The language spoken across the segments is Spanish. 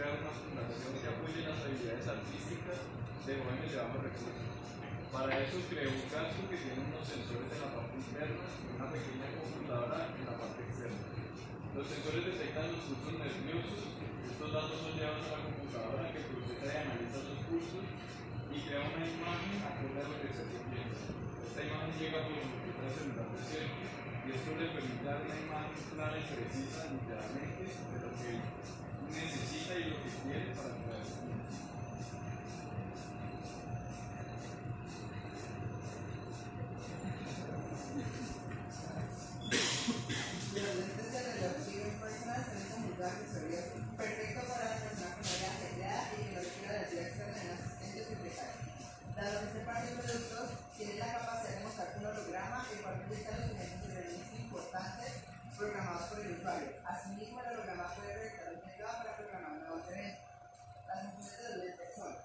Crear una fundación que apoye las habilidades artísticas de jóvenes de bajos recursos. Para eso creó un casco que tiene unos sensores en la parte interna y una pequeña computadora en la parte externa. Los sensores detectan los pulsos nerviosos, estos datos son llevados a la computadora que procesa y analiza los pulsos y crea una imagen acorde a lo que Sergio piensa. Esta imagen llega por el computador celular de Sergio y esto le permite dar una imagen clara y precisa, literalmente, de lo que necesita programados por el usuario. Asimismo, el programa puede realizar un teclado para programar nuevos eventos. Las funciones de una persona.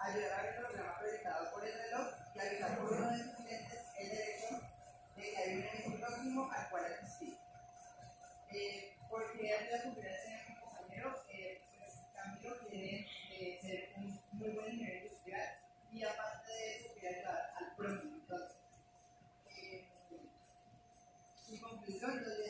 Ayudar a ver el programa proyectado por el reloj y avisar por uno de sus clientes el derecho de que hay un evento próximo al cual asistir. Eh, ¿Por qué ayuda a cumplir el señor compañero? Eh, pues Camilo quiere eh, ser un muy buen ingeniero industrial y aparte de eso quiere ayudar al próximo. Entonces, eh, en conclusión, yo